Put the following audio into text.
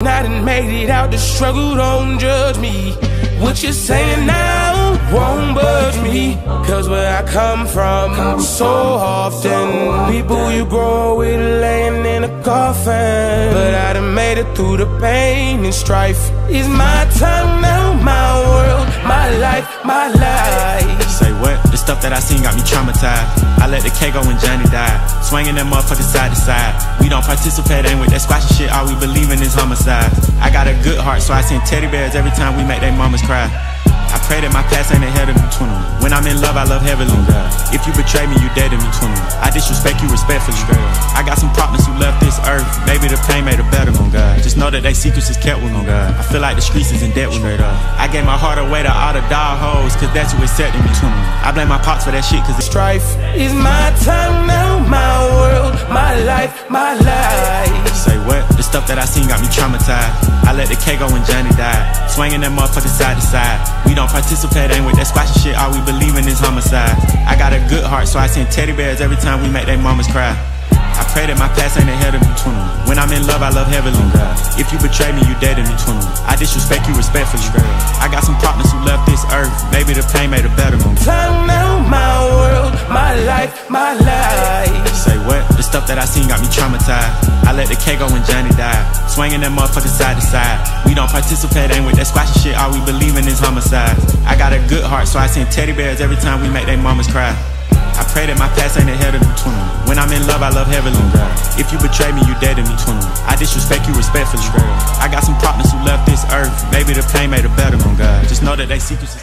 I done made it out the struggle, don't judge me. What you're saying now won't budge me. Cause where I come from, so often, people you grow with laying in a coffin. But I done made it through the pain and strife. It's my time now, my world, my life, my life. Stuff that I seen got me traumatized. I let the K go when Johnny died. Swinging that motherfucker side to side. We don't participate in with that squashy shit. All we believe in is homicide. I got a good heart, so I send teddy bears every time we make they mamas cry. I pray that my past ain't ahead of me, 21. When I'm in love, I love heavily. If you betray me, you dead to me, 21. I disrespect you respectfully. I got some partners who left this earth. Maybe the pain made a better one, God. Just know that they secrets is kept with God. I feel like the streets is in debt with me. I gave my heart away to all the dog hoes, cause that's who accepted me, 21. I blame my pops for that shit, cause it's strife is my time now, my world, my life, my life. Say what? The stuff that I seen got me traumatized. I let the K go when Johnny died. Swinging that motherfucker side to side. We don't participate ain't with that squashy shit. All we believe in is homicide. I got a good heart, so I send teddy bears every time we make they mamas cry. I pray that my past ain't ahead of me, 21. When I'm in love, I love heavily. If you betray me, you dead to me, 21. I disrespect you respectfully. I got some partners who left this earth. Maybe the pain made a better one. Time now, my world, my life, my life. Say what? The stuff that I seen got me traumatized. I let the K go when Johnny died. Swinging that motherfucker side to side. We don't participate ain't with that squashy shit. All we believe in is homicide. I got a good heart, so I send teddy bears every time we make they mamas cry. I pray that my past ain't ahead of me, 21. When I'm in love, I love heavily. Oh if you betray me, you dead to me, 21. I disrespect you respectfully. I got some partners who left this earth. Maybe the pain made a better one, God. Just know that they secrets.